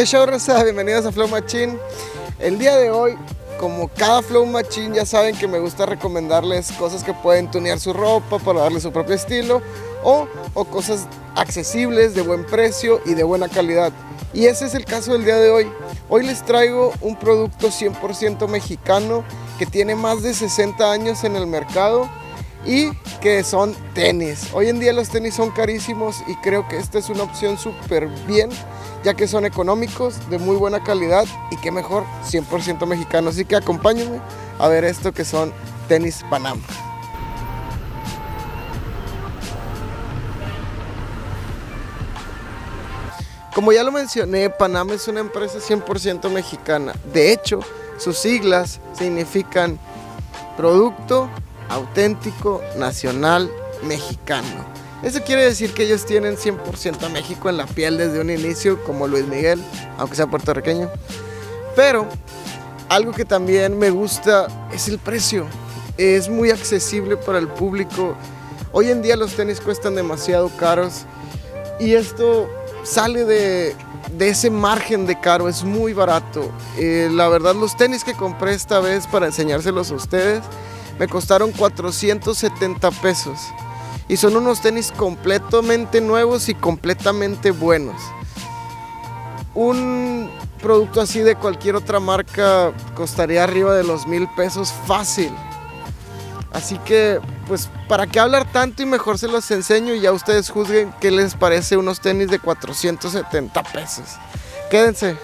¿Qué show, Rosa? Bienvenidos a Flow Machine. El día de hoy, como cada Flow Machine, ya saben que me gusta recomendarles cosas que pueden tunear su ropa para darle su propio estilo o, o cosas accesibles, de buen precio y de buena calidad. Y ese es el caso del día de hoy. Hoy les traigo un producto 100% mexicano que tiene más de 60 años en el mercado y que son tenis. Hoy en día los tenis son carísimos y creo que esta es una opción súper bien ya que son económicos, de muy buena calidad y que mejor 100% mexicano. Así que acompáñenme a ver esto que son tenis Panam. Como ya lo mencioné, Panam es una empresa 100% mexicana. De hecho, sus siglas significan Producto Auténtico Nacional Mexicano. Eso quiere decir que ellos tienen 100% a México en la piel desde un inicio, como Luis Miguel, aunque sea puertorriqueño. Pero algo que también me gusta es el precio. Es muy accesible para el público. Hoy en día los tenis cuestan demasiado caros y esto sale de, ese margen de caro, es muy barato. Eh, la verdad los tenis que compré esta vez para enseñárselos a ustedes me costaron 470 pesos. Y son unos tenis completamente nuevos y completamente buenos. Un producto así de cualquier otra marca costaría arriba de los mil pesos fácil. Así que, pues, ¿para qué hablar tanto y mejor se los enseño y ya ustedes juzguen qué les parece unos tenis de 470 pesos? Quédense.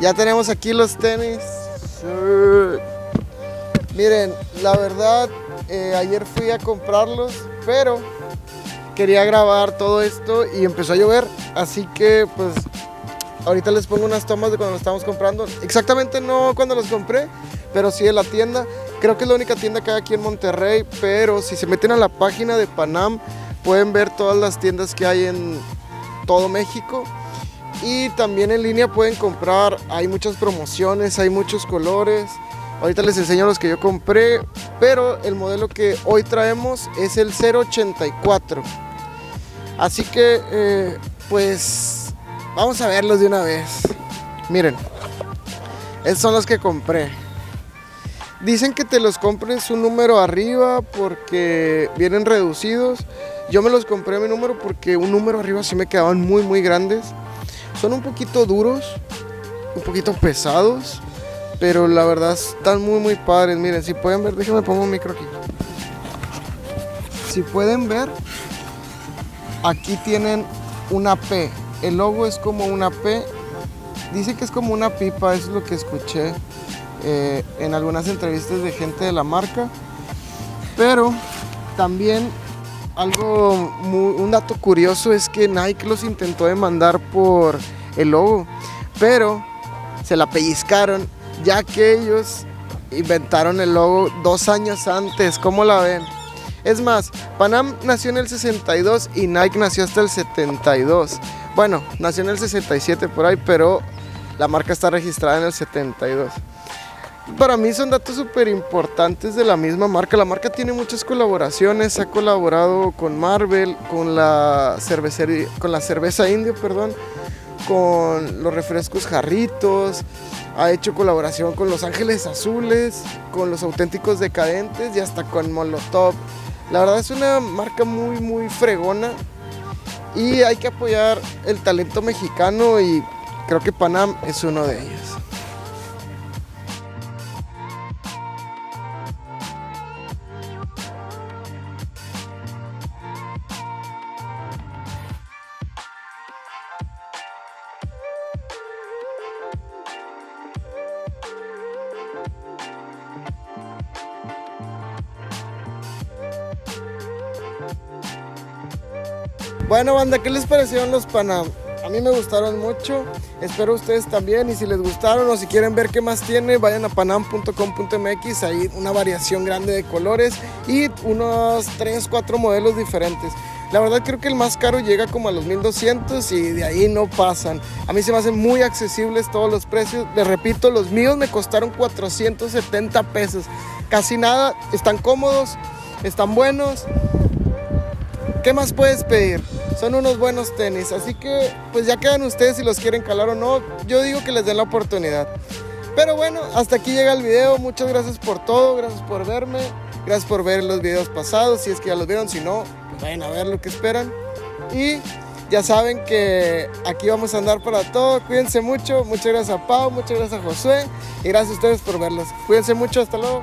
Ya tenemos aquí los tenis. Miren, la verdad, eh, ayer fui a comprarlos, pero quería grabar todo esto y empezó a llover. Así que, pues, ahorita les pongo unas tomas de cuando los estamos comprando. Exactamente no cuando los compré, pero sí en la tienda. Creo que es la única tienda que hay aquí en Monterrey, pero si se meten a la página de Panam, pueden ver todas las tiendas que hay en todo México. Y también en línea pueden comprar, hay muchas promociones, hay muchos colores. Ahorita les enseño los que yo compré, pero el modelo que hoy traemos es el 084. Así que, eh, pues, vamos a verlos de una vez. Miren, estos son los que compré. Dicen que te los compres un número arriba porque vienen reducidos. Yo me los compré a mi número porque un número arriba sí me quedaban muy, muy grandes. Son un poquito duros, un poquito pesados, pero la verdad están muy muy padres. Miren, si pueden ver, déjenme pongo un micro aquí. Si pueden ver, aquí tienen una P. El logo es como una P. Dice que es como una pipa, eso es lo que escuché eh, en algunas entrevistas de gente de la marca. Pero también algo, un dato curioso es que Nike los intentó demandar por el logo, pero se la pellizcaron ya que ellos inventaron el logo dos años antes. ¿Cómo la ven? Es más, Panam nació en el 62 y Nike nació hasta el 72. Bueno, nació en el 67 por ahí, pero la marca está registrada en el 72 para mí son datos súper importantes de la misma marca. La marca tiene muchas colaboraciones, ha colaborado con Marvel, con la, con la cerveza indio, perdón, con los refrescos jarritos, ha hecho colaboración con Los Ángeles Azules, con los auténticos decadentes y hasta con Molotov. La verdad es una marca muy, muy fregona y hay que apoyar el talento mexicano y creo que Panam es uno de ellos. Bueno, banda, ¿qué les parecieron los Panam? A mí me gustaron mucho, espero ustedes también y si les gustaron o si quieren ver qué más tiene, vayan a panam.com.mx, hay una variación grande de colores y unos 3, 4 modelos diferentes. La verdad creo que el más caro llega como a los 1200 y de ahí no pasan. A mí se me hacen muy accesibles todos los precios. Les repito, los míos me costaron 470 pesos. Casi nada, están cómodos, están buenos. ¿Qué más puedes pedir? Son unos buenos tenis, así que pues ya quedan ustedes si los quieren calar o no. Yo digo que les den la oportunidad. Pero bueno, hasta aquí llega el video. Muchas gracias por todo, gracias por verme, gracias por ver los videos pasados, si es que ya los vieron, si no, pues vayan a ver lo que esperan. Y ya saben que aquí vamos a andar para todo. Cuídense mucho. Muchas gracias a Pau, muchas gracias a Josué y gracias a ustedes por verlos. Cuídense mucho, hasta luego.